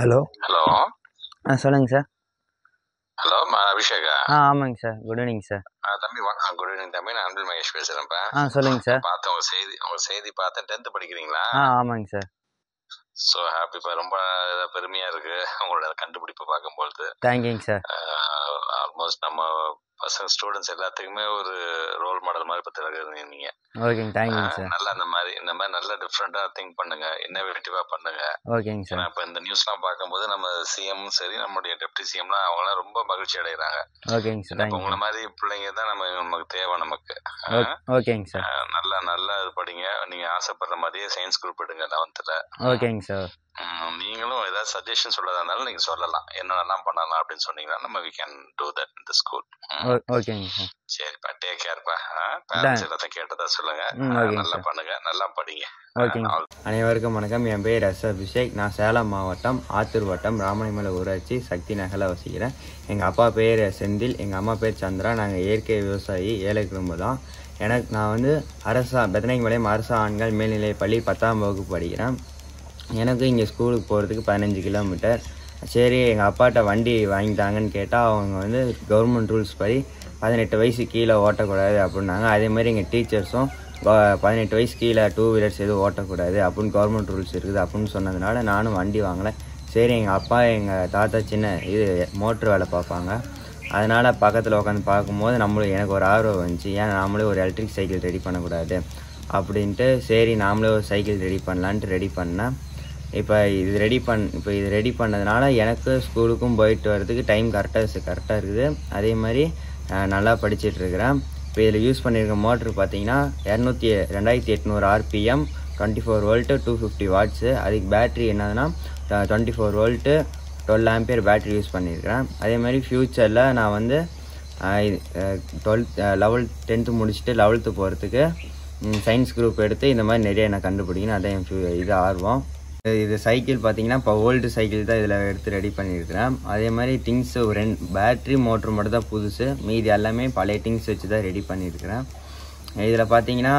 Hello. Hello. ஆ சொல்லுங்கள் sir. Hello Abhisheka. ஆ ஆமாங்க சார். குட் ஈவினிங் சார் தம்பி குட் ஈவினிங் தம்பி. நான் அன்பில் மகேஷ் பேசுறேன்ப்பா. ஆ சொல்லுங்கள் சார். பார்த்தேன் உங்க செய்தி உங்க செய்தி பார்த்தேன் டென்த் படிக்கிறீங்களா? ஆ ஆமாங்க சார். ஸோ ஹாப்பிப்பா ரொம்ப இதா பெருமையா இருக்கு. உங்களோட கண்டுபிடிப்பு பார்க்கும்பொழுது. தேங்க்யூங்க சார். ஆல்மோஸ்ட் நம்ம பசங்க ஸ்டூடெண்ட்ஸ் எல்லாத்துக்குமே ஒரு ரோல் மாடல் மாதிரி இப்போ திறகுறீங்க நீங்க. ஓகேங்க தேங்க்யூங்க சார் நல்லா இந்த மாதிரி இந்த மாதிரி நல்லா டிஃப்ரெண்டா திங்க் பண்ணுங்க இன்னோவேட்டிவா பண்ணுங்க. ஓகேங்க சார் இப்போ இந்த நியூஸ்லாம் பார்க்கும்போது நம்ம சிஎம் சரி நம்மளுடைய டெப்டி சிஎம்லாம் அவங்களாம் ரொம்ப மகிழ்ச்சி அடைகிறாங்க ஓகேங்க சார் இப்போ தேங்க்யூ உங்களை மாதிரி பிள்ளைங்க தான் நம்ம நமக்கு தேவை நமக்கு? ஓகேங்க சார் நல்லா நல்லா இது படிங்க. நீங்க ஆசைப்படுற மாதிரியே சயின்ஸ் குரூப் எடுங்க லெவன்த்தில் ஓகேங்க சார் நீங்களும் ஏதாவது சஜஷன் சொல்லதா இருந்தாலும் நீங்க சொல்லலாம். என்னென்னலாம் பண்ணலாம் அப்படின்னு சொன்னீங்கன்னா நம்ம வி கேன் டூ தட் இந்த ஸ்கூல் ஓகேங்க சார். சரிப்பா டேக் கேர்ப்பா பேரண்ட்ஸ் எல்லாத்தையும் கேட்டதா சொல்லுங்க. ம், ஆஹ் ஓகேங்க நல்லா சார். பண்ணுங்க. நல்லா படிங்க. ஓகேங்க அனைவருக்கும் வணக்கம். என் பேர் எஸ் அபிஷேக். நான் சேலம் மாவட்டம் ஆத்தூர் வட்டம் ராமணிமலை ஊராட்சி சக்தி நகரில் வசிக்கிறேன். எங்கள் அப்பா பேர் செந்தில் எங்கள் அம்மா பேர் சந்திரா. நாங்கள் இயற்கை விவசாயி ஏழை குடும்பம் தான். எனக்கு நான் வந்து அரசா பெத்தனைப்பாளையம் அரசு ஆண்கள் மேல்நிலைப் பள்ளி பத்தாம் வகுப்பு படிக்கிறேன். எனக்கு இங்கே ஸ்கூலுக்கு போகிறதுக்கு பதினஞ்சு கிலோமீட்டர் சரி எங்கள் அப்பாட்ட வண்டி வாங்கிட்டாங்கன்னு கேட்டால் அவங்க வந்து கவர்மெண்ட் ரூல்ஸ் படி பதினெட்டு வயசு கீழே ஓட்டக்கூடாது அப்படின்னாங்க. அதே மாதிரி எங்கள் டீச்சர்ஸும் பதினெட்டு வயசு கீழே டூ வீலர்ஸ் எதுவும் ஓட்டக்கூடாது அப்படின்னு கவர்மெண்ட் ரூல்ஸ் இருக்குது அப்படின்னு சொன்னதுனால நானும் வண்டி வாங்கலை. சரி எங்கள் அப்பா எங்கள் தாத்தா சின்ன இது மோட்ரு வேலை பார்ப்பாங்க. அதனால் பக்கத்தில் உட்காந்து பார்க்கும்போது நம்மளும் எனக்கு ஒரு ஆர்வம் வந்துச்சு. ஏன் நாமளே ஒரு எலக்ட்ரிக் சைக்கிள் ரெடி பண்ணக்கூடாது அப்படின்ட்டு. சரி நாமளே ஒரு சைக்கிள் ரெடி பண்ணலான்ட்டு ரெடி பண்ணேன். இப்போ இது ரெடி பண் இப்போ இது ரெடி பண்ணதுனால எனக்கு ஸ்கூலுக்கும் போயிட்டு வரதுக்கு டைம் கரெக்டாக கரெக்டாக இருக்குது. அதே மாதிரி நல்லா படிச்சிட்டு இருக்கிறேன். இப்போ இதில் யூஸ் பண்ணியிருக்க மோட்ரு பார்த்தீங்கன்னா இரநூத்தி ரெண்டாயிரத்தி எட்நூறு RPM twenty four volt two fifty watts அதுக்கு பேட்ரி என்னதுன்னா twenty four volt twelve ampere battery use பண்ணியிருக்கிறேன் அதே மாதிரி ஃப்யூச்சரில் நான் வந்து டுவெல்த் லெவல்த் டென்த்து முடிச்சுட்டு லெவல்த்து போகிறதுக்கு சயின்ஸ் குரூப் எடுத்து இந்த மாதிரி நிறைய நான் கண்டுபிடிக்கணும். அதான் என் fu- இது ஆர்வம். இது- சைக்கிள் பார்த்தீங்கன்னா இப்போ ஓல்டு சைக்கிள் தான் இதில் எடுத்து ரெடி பண்ணியிருக்கிறேன். அதே மாதிரி திங்ஸ் ஒரு ரெண்டு பேட்ரி மோட்ரு மட்டும் தான் புதுசு. மீதி எல்லாமே பழைய திங்ஸ் வச்சு தான் ரெடி பண்ணியிருக்கிறேன். இதில் பார்த்தீங்கன்னா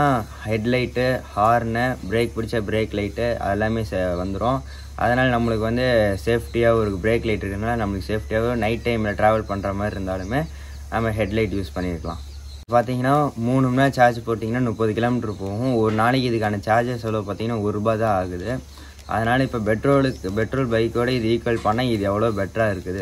ஹெட்லைட்டு ஹார்னு பிரேக் பிடிச்ச பிரேக் லைட்டு எல்லாமே வந்துடும் அதனால் நம்மளுக்கு வந்து சேஃப்டியாக ஒரு பிரேக் லைட் இருக்கிறதுனால நம்மளுக்கு சேஃப்டியாகவும் நைட் டைமில் ட்ராவல் பண்ணுற மாதிரி இருந்தாலுமே நம்ம ஹெட்லைட் யூஸ் பண்ணியிருக்கலாம். பார்த்தீங்கன்னா மூணு மணி நேரம் சார்ஜ் போட்டிங்கன்னா முப்பது கிலோமீட்டர் போகும். ஒரு நாளைக்கு இதுக்கான சார்ஜர் செலவு பார்த்தீங்கன்னா ஒரு ரூபா தான் ஆகுது. அதனால் இப்போ பெட்ரோலுக்கு பெட்ரோல் பைக்கோட இது ஈக்குவல் பண்ணால் இது எவ்வளோ பெட்டராக இருக்குது?